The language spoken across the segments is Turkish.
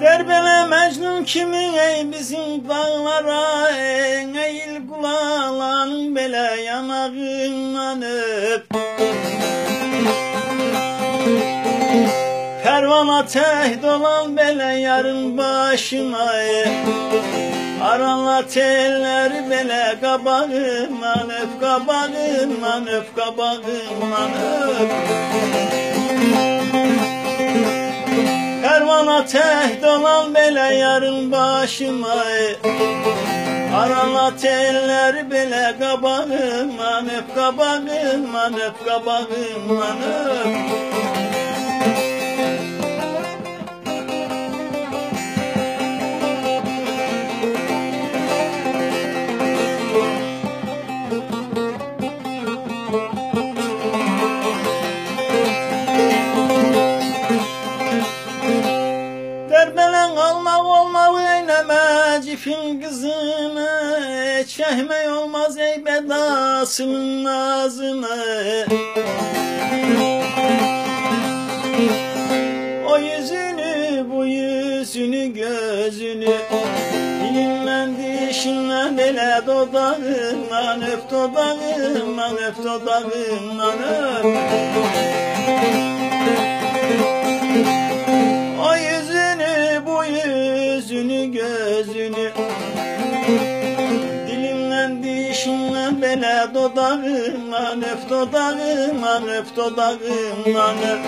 Derbele Mecnun kimin ey bizim dağlara en eğil kulağların bele yanağından öp Pervana tehdit olan bele yarın başıma. Aranla telleri bele kabağımdan öp kabağımdan öp kabağımdan öp Pervana tehdit olan bele yarın başıma. Aranla telleri bele kabağımdan öp kabağımdan öp kabağımdan öp almak olmalı eyleme cifin kızını Çehme olmaz ey bedasının nazını O yüzünü bu yüzünü gözünü Dilinle dişinle bele dodağından öp dodağından öp dodağından öp dişinle bele dodağımdan öp dodağımdan öp dodağımdan öp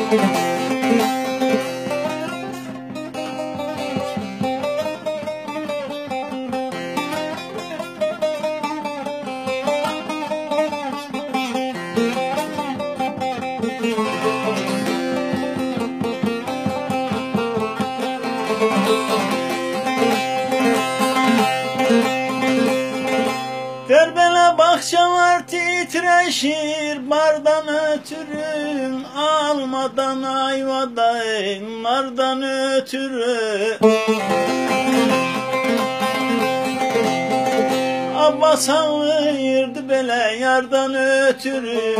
Derbele bahçeler titreşir bardan ötürü Almadan ayvada mardan ötürü Abbas ağlayırdı bele yardan ötürü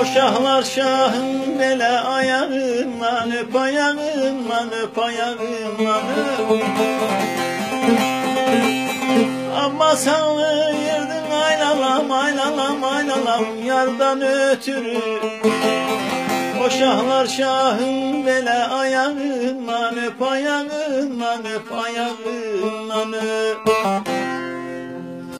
O şahlar şahın bele ayağından öp ayağından öp ayağından öp Ama sağlayırdın aynalam aynalam aynalam yardan ötürü. O şahlar şahın bele ayağından öp ayağından öp ayağından öp